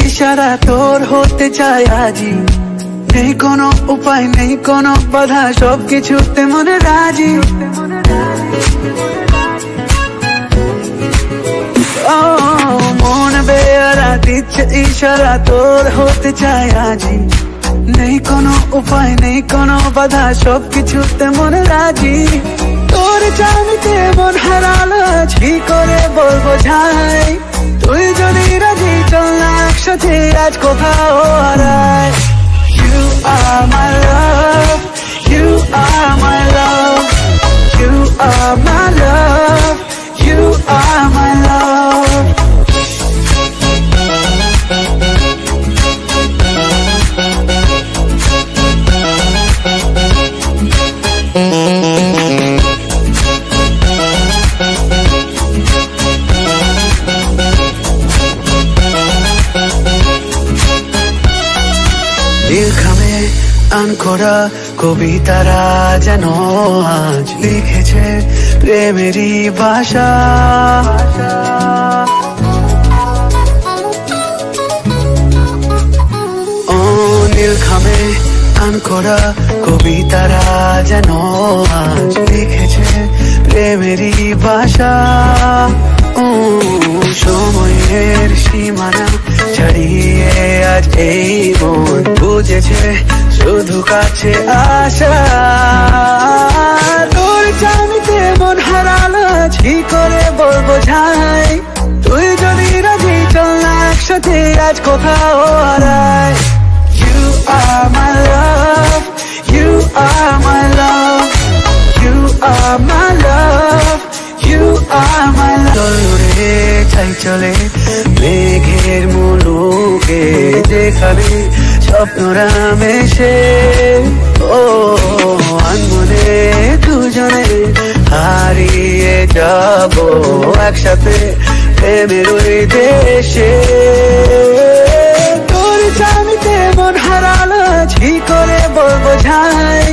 ইশারা তোর হতে চাই আজি। নেই কোনো উপায়, নেই কোনো বাধা, সবকিছুতে মনে রাজি। মন বেয়ারা দিচ্ছে ইশারা তোর হতে চাই আজি। নেই কোনো উপায়, নেই কোনো বাধা, সবকিছুতে মনে রাজি। তোর জানিতে মন হারালো কি করে বলব যাই তুই যদি could take that go power You are my নীলখামে আনকোরা কবিতারা যেন আজ লিখেছে প্রেমেরই ভাষা। ও নীলখামে আনকোরা কবিতারা যেন আজ লিখেছে প্রেমেরই ভাষা। ও সময়ের সীমানা ছাড়িয়ে আজ এই মন বুঝেছে শুধু কাছে জানিতে মন হারালো কি করে বলব যাই তুই যদি রাজি, চল না একসাথে, আজ কোথাও হারায় চলে, মেঘের মুলুকে যেখানে স্বপ্নরা মেশে ও আনমনে দুজনে হারিয়ে যাব একসাথে প্রেমের ওই দেশে। তোর জানিতে মন হারালো কি করে বলব যাই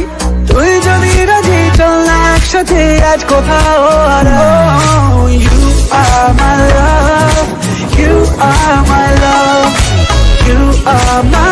তুই যদি রাজি চল না একসাথে আজ কোথাও my love, you are my